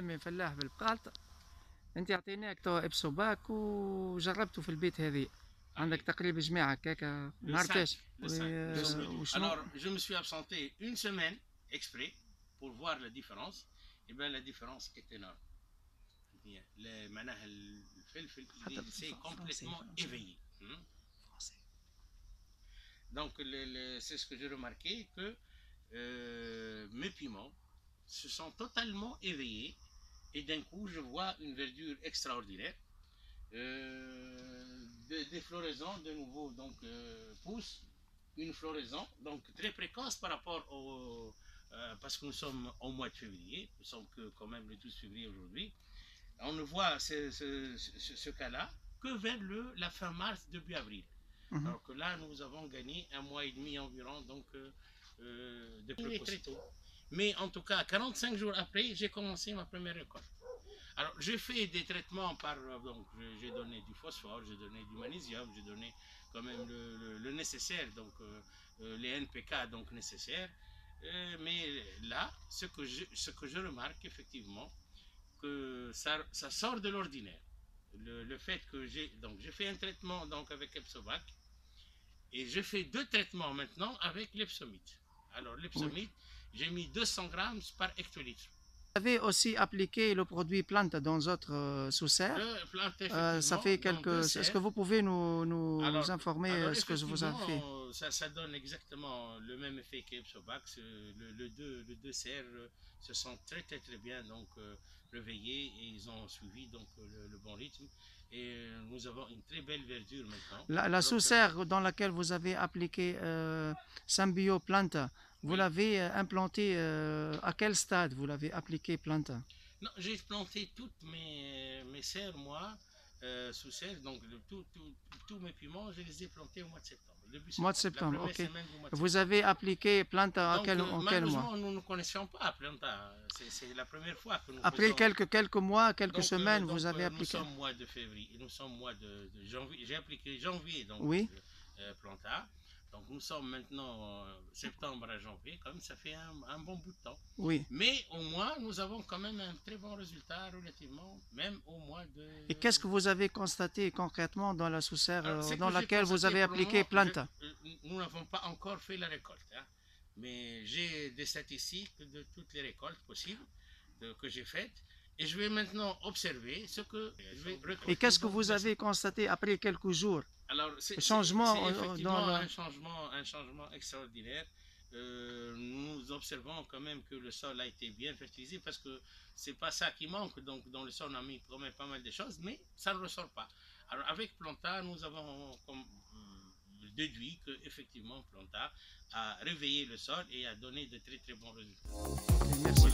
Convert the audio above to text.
الفلاح بالبقالط انت اعطيناك توا ابسوباك وجربته في البيت هذه عندك تقريبا جماعة هكاك نهار تاش le cinq, le cinq. Alors, je me suis absenté une semaine exprès pour voir la différence. Et bien, la différence est énorme. Le معناها الفلفل حتى il s'est بالفرنسي- complètement فرنسي. éveillé. hein. Donc, le- le- c'est ce que j'ai remarqué que euh, mes piments se sont totalement éveillés et d'un coup, je vois une verdure extraordinaire. Euh, des, des floraisons de nouveau donc euh, poussent une floraison donc très précoce par rapport au euh, parce que nous sommes au mois de février, nous sommes que quand même le 12 février aujourd'hui. On ne voit ce, ce- ce- ce cas-là que vers le, la fin mars, début avril. Mhm. Alors que là, nous avons gagné un mois et demi environ donc, de précaution. très tôt. Mais en tout cas, 45 jours après, j'ai commencé ma première récolte. Alors, j'ai fait des traitements par. euh, Donc, j'ai donné du phosphore, j'ai donné du magnésium, j'ai donné quand même le, nécessaire, donc euh, euh, les NPK donc nécessaires. Mais là, ce que je, ce que je remarque effectivement, que ça, ça sort de l'ordinaire. Le, le fait que j'ai donc j'ai fait un traitement donc avec Epsovac et je fais deux traitements maintenant avec l'Epsomite. Alors l'Epsomite, j'ai mis 200 grammes par hectolitre. Vous avez aussi appliqué le produit plante dans votre euh, sous-serre. Plante, Euh, ça fait quelques. Est-ce que vous pouvez nous, nous Alors- informer Alors, euh, ce que je vous ai fait Ça, ça donne exactement le même effet qu'Epsovac. Le, le deux, le deux serres euh, se sont très très très bien donc euh, réveillés et ils ont suivi donc euh, le, le bon rythme. Et euh, nous avons une très belle verdure maintenant. La, la euh, sous-serre dans laquelle vous avez appliqué euh, Symbio Plante, vous Oui. l'avez euh, implanté euh, à quel stade vous l'avez appliqué Plante? Non, j'ai planté toutes mes, mes serres, moi, euh, sous serre. Donc, tous mes piments, je les ai plantés au mois de septembre. Début Mois de septembre, ok. mois de Vous avez appliqué Plante à Donc, quel, euh, en quel mois nous ne connaissions pas Planta. C'est- la première fois que nous Après faisons- quelques, quelques mois, quelques Donc, euh, semaines, donc, vous avez euh, appliqué. Nous sommes mois de février, nous sommes mois de, de janvier. J'ai appliqué janvier, donc Oui. euh, euh, Planta. Donc nous sommes maintenant euh, septembre à janvier, comme ça fait un, un bon bout de temps. Oui. Mais au moins, nous avons quand même un très bon résultat relativement, même au mois de. Et qu'est-ce que vous avez constaté concrètement dans la sous-serre euh, dans laquelle vous avez appliqué je- euh, nous n'avons pas encore fait la récolte, hein. mais j'ai des statistiques de toutes les récoltes possibles de- que j'ai faites. Et je vais maintenant observer ce que je vais. Et qu'est-ce que vous avez constaté après quelques jours Alors, c'est, effectivement la- un changement, un changement extraordinaire. Euh, nous observons quand même que le sol a été bien fertilisé parce que c'est pas ça qui manque. Donc, dans le sol, on a mis quand même pas mal de choses, mais ça ne ressort pas. Alors, avec Planta, nous avons comme, euh, déduit que effectivement Planta a réveillé le sol et a donné de très très bons résultats. Merci.